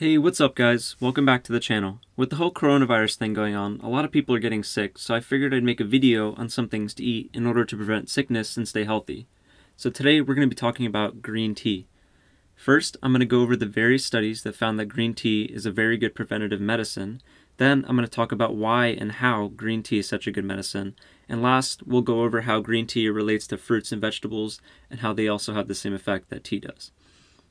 Hey, what's up guys? Welcome back to the channel. With the whole coronavirus thing going on, a lot of people are getting sick, so I figured I'd make a video on some things to eat in order to prevent sickness and stay healthy. So today we're going to be talking about green tea. First, I'm going to go over the various studies that found that green tea is a very good preventative medicine. Then I'm going to talk about why and how green tea is such a good medicine. And last, we'll go over how green tea relates to fruits and vegetables and how they also have the same effect that tea does.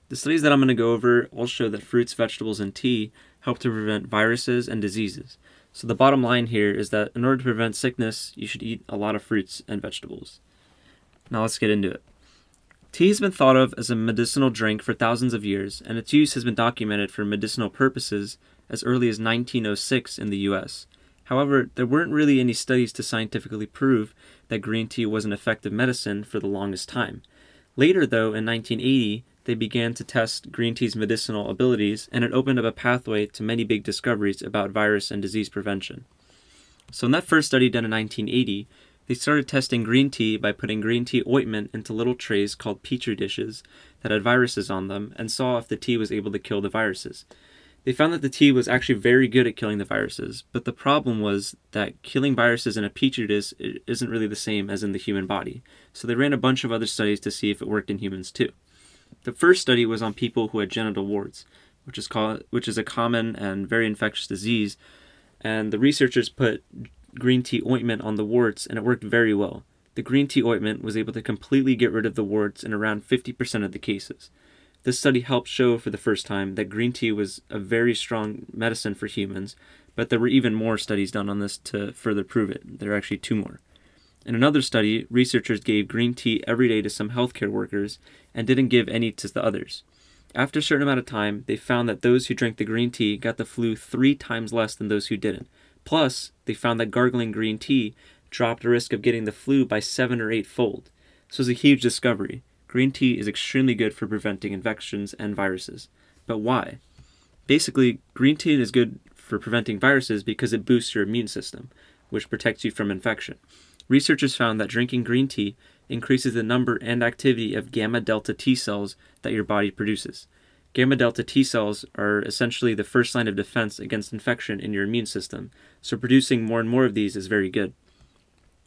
The studies that I'm going to go over all show that fruits, vegetables, and tea help to prevent viruses and diseases. So the bottom line here is that in order to prevent sickness, you should eat a lot of fruits and vegetables. Now let's get into it. Tea has been thought of as a medicinal drink for thousands of years, and its use has been documented for medicinal purposes as early as 1906 in the US. However, there weren't really any studies to scientifically prove that green tea was an effective medicine for the longest time. Later, though, in 1980, they began to test green tea's medicinal abilities, and it opened up a pathway to many big discoveries about virus and disease prevention. So, in that first study done in 1980, they started testing green tea by putting green tea ointment into little trays called petri dishes that had viruses on them and saw if the tea was able to kill the viruses. They found that the tea was actually very good at killing the viruses, but the problem was that killing viruses in a petri dish isn't really the same as in the human body. So they ran a bunch of other studies to see if it worked in humans too. The first study was on people who had genital warts, which is called which is a common and very infectious disease, and the researchers put green tea ointment on the warts and it worked very well. The green tea ointment was able to completely get rid of the warts in around 50% of the cases. This study helped show for the first time that green tea was a very strong medicine for humans, but there were even more studies done on this to further prove it. There are actually two more. In another study, researchers gave green tea every day to some healthcare workers and didn't give any to the others. After a certain amount of time, they found that those who drank the green tea got the flu three times less than those who didn't. Plus, they found that gargling green tea dropped the risk of getting the flu by seven or eight fold. This was a huge discovery. Green tea is extremely good for preventing infections and viruses. But why? Basically, green tea is good for preventing viruses because it boosts your immune system, which protects you from infection. Researchers found that drinking green tea increases the number and activity of gamma delta T cells that your body produces. Gamma delta T cells are essentially the first line of defense against infection in your immune system, so producing more and more of these is very good.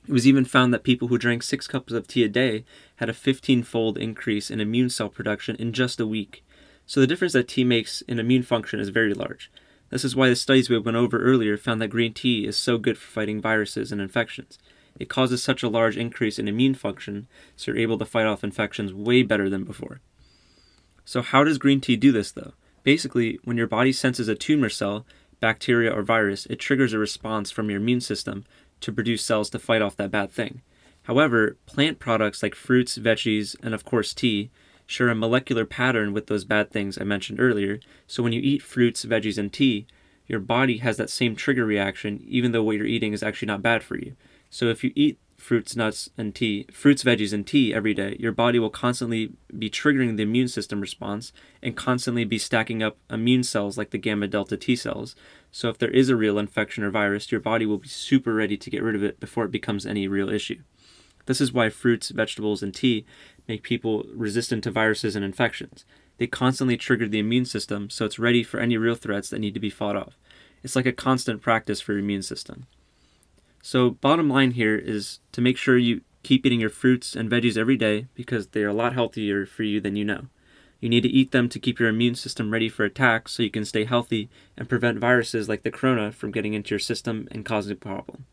It was even found that people who drank six cups of tea a day had a 15 fold increase in immune cell production in just a week. So the difference that tea makes in immune function is very large. This is why the studies we went over earlier found that green tea is so good for fighting viruses and infections. It causes such a large increase in immune function, so you're able to fight off infections way better than before. So how does green tea do this though? Basically, when your body senses a tumor cell, bacteria, or virus, it triggers a response from your immune system to produce cells to fight off that bad thing. However, plant products like fruits, veggies, and of course tea share a molecular pattern with those bad things I mentioned earlier, so when you eat fruits, veggies, and tea, your body has that same trigger reaction even though what you're eating is actually not bad for you. So if you eat fruits, nuts, and tea, fruits, veggies, and tea every day, your body will constantly be triggering the immune system response and constantly be stacking up immune cells like the gamma delta T cells. So if there is a real infection or virus, your body will be super ready to get rid of it before it becomes any real issue. This is why fruits, vegetables, and tea make people resistant to viruses and infections. They constantly trigger the immune system so it's ready for any real threats that need to be fought off. It's like a constant practice for your immune system. So bottom line here is to make sure you keep eating your fruits and veggies every day because they are a lot healthier for you than you know. You need to eat them to keep your immune system ready for attack so you can stay healthy and prevent viruses like the corona from getting into your system and causing a problem.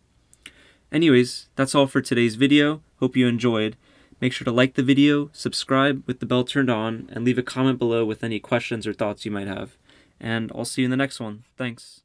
Anyways, that's all for today's video. Hope you enjoyed. Make sure to like the video, subscribe with the bell turned on, and leave a comment below with any questions or thoughts you might have. And I'll see you in the next one. Thanks.